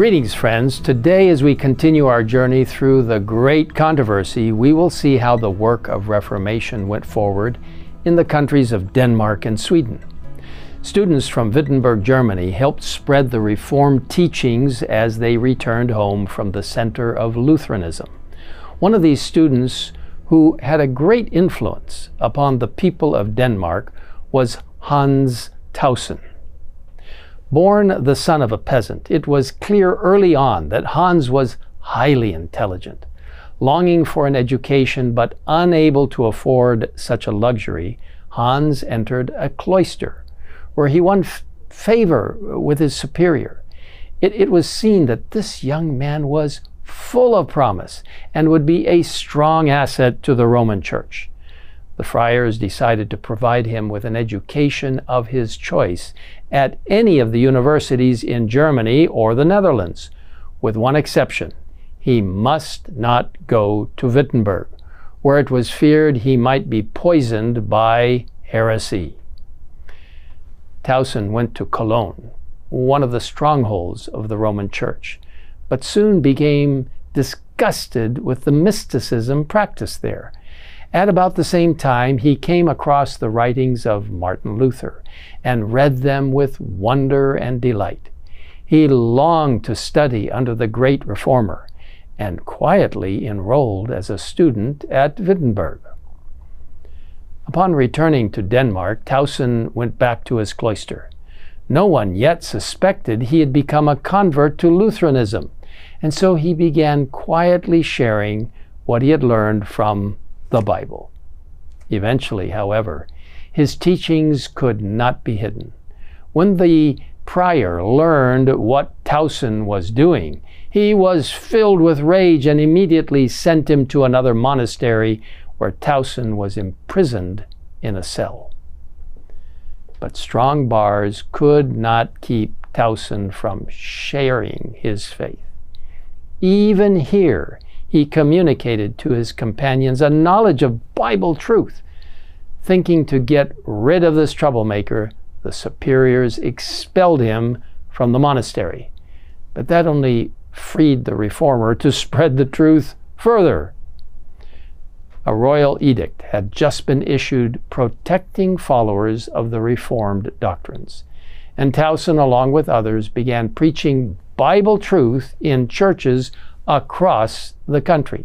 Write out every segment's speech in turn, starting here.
Greetings, friends. Today, as we continue our journey through the great controversy, we will see how the work of Reformation went forward in the countries of Denmark and Sweden. Students from Wittenberg, Germany helped spread the Reformed teachings as they returned home from the center of Lutheranism. One of these students who had a great influence upon the people of Denmark was Hans Tausen. Born the son of a peasant, it was clear early on that Hans was highly intelligent. Longing for an education but unable to afford such a luxury, Hans entered a cloister where he won favor with his superior. It, it was seen that this young man was full of promise and would be a strong asset to the Roman Church the friars decided to provide him with an education of his choice at any of the universities in Germany or the Netherlands, with one exception. He must not go to Wittenberg, where it was feared he might be poisoned by heresy. Tausen went to Cologne, one of the strongholds of the Roman Church, but soon became disgusted with the mysticism practiced there at about the same time, he came across the writings of Martin Luther and read them with wonder and delight. He longed to study under the great reformer and quietly enrolled as a student at Wittenberg. Upon returning to Denmark, Tausen went back to his cloister. No one yet suspected he had become a convert to Lutheranism, and so he began quietly sharing what he had learned from the Bible. Eventually, however, his teachings could not be hidden. When the prior learned what Tausen was doing, he was filled with rage and immediately sent him to another monastery where Tausen was imprisoned in a cell. But strong bars could not keep Tausen from sharing his faith. Even here, he communicated to his companions a knowledge of Bible truth. Thinking to get rid of this troublemaker, the superiors expelled him from the monastery. But that only freed the reformer to spread the truth further. A royal edict had just been issued protecting followers of the Reformed doctrines. And Tausen, along with others, began preaching Bible truth in churches across the country.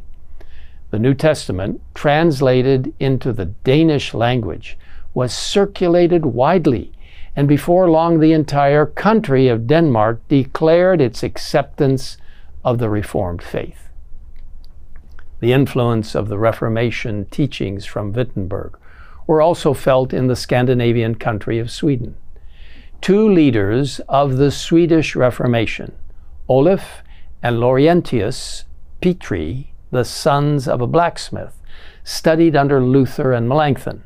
The New Testament, translated into the Danish language, was circulated widely, and before long the entire country of Denmark declared its acceptance of the Reformed faith. The influence of the Reformation teachings from Wittenberg were also felt in the Scandinavian country of Sweden. Two leaders of the Swedish Reformation, Olaf and Laurentius Petri, the sons of a blacksmith, studied under Luther and Melanchthon,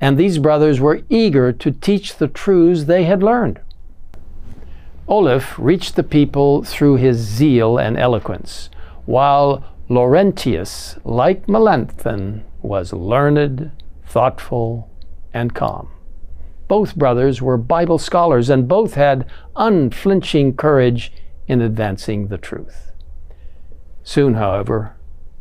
and these brothers were eager to teach the truths they had learned. Olaf reached the people through his zeal and eloquence, while Laurentius, like Melanchthon, was learned, thoughtful, and calm. Both brothers were Bible scholars, and both had unflinching courage in advancing the truth. Soon, however,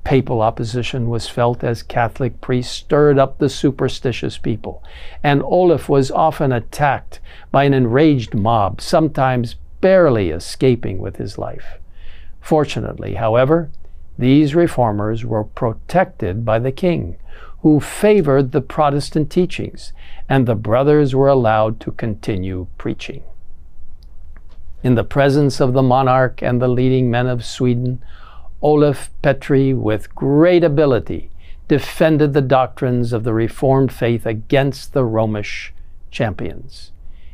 papal opposition was felt as Catholic priests stirred up the superstitious people, and Olaf was often attacked by an enraged mob, sometimes barely escaping with his life. Fortunately, however, these reformers were protected by the king, who favored the Protestant teachings, and the brothers were allowed to continue preaching. In the presence of the monarch and the leading men of Sweden, Olaf Petri, with great ability, defended the doctrines of the Reformed faith against the Romish champions.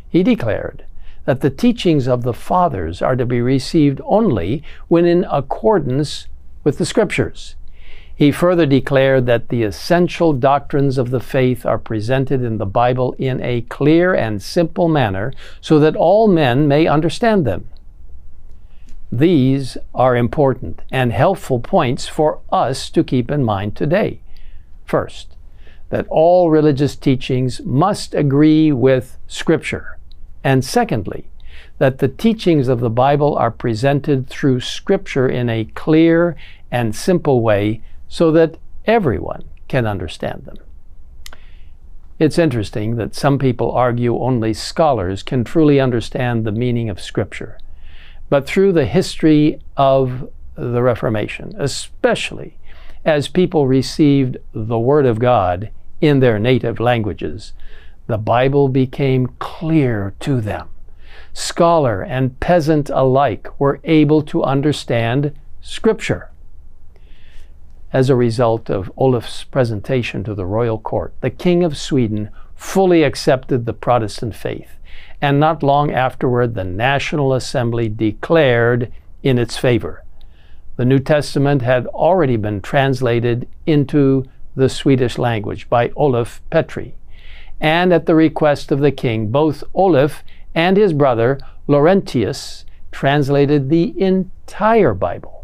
He declared that the teachings of the fathers are to be received only when in accordance with the Scriptures. He further declared that the essential doctrines of the faith are presented in the Bible in a clear and simple manner so that all men may understand them. These are important and helpful points for us to keep in mind today. First, that all religious teachings must agree with Scripture. And secondly, that the teachings of the Bible are presented through Scripture in a clear and simple way so that everyone can understand them. It's interesting that some people argue only scholars can truly understand the meaning of Scripture. But through the history of the Reformation, especially as people received the Word of God in their native languages, the Bible became clear to them. Scholar and peasant alike were able to understand Scripture. As a result of Olaf's presentation to the royal court, the King of Sweden fully accepted the Protestant faith, and not long afterward, the National Assembly declared in its favor. The New Testament had already been translated into the Swedish language by Olaf Petri. And at the request of the king, both Olaf and his brother Laurentius translated the entire Bible.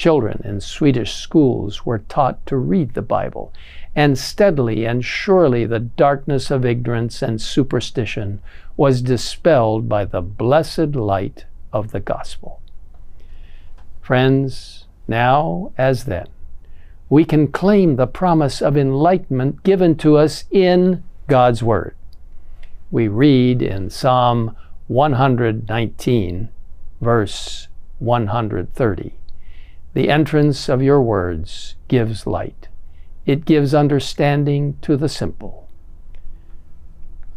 Children in Swedish schools were taught to read the Bible, and steadily and surely the darkness of ignorance and superstition was dispelled by the blessed light of the gospel. Friends, now as then, we can claim the promise of enlightenment given to us in God's Word. We read in Psalm 119, verse 130 The entrance of your words gives light, it gives understanding to the simple.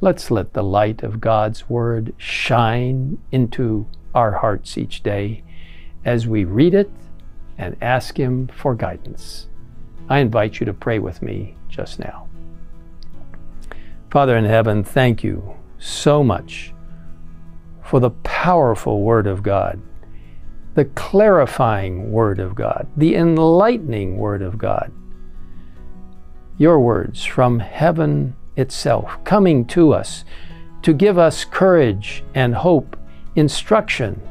Let's let the light of God's Word shine into our hearts each day as we read it and ask Him for guidance. I invite you to pray with me just now. Father in heaven, thank you so much for the powerful Word of God, the clarifying Word of God, the enlightening Word of God. Your words from heaven itself coming to us to give us courage and hope, instruction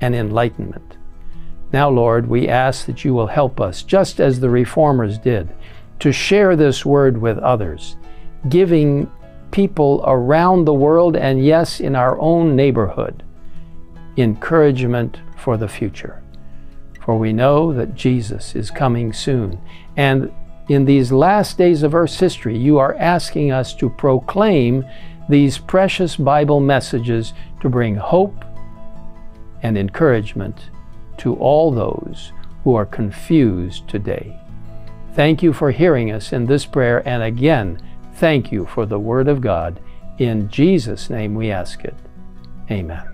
and enlightenment. Now, Lord, we ask that you will help us, just as the reformers did, to share this word with others, giving people around the world and, yes, in our own neighborhood, encouragement for the future. For we know that Jesus is coming soon. And in these last days of Earth's history, you are asking us to proclaim these precious Bible messages to bring hope and encouragement to all those who are confused today. Thank you for hearing us in this prayer, and again, thank you for the Word of God. In Jesus' name we ask it. Amen.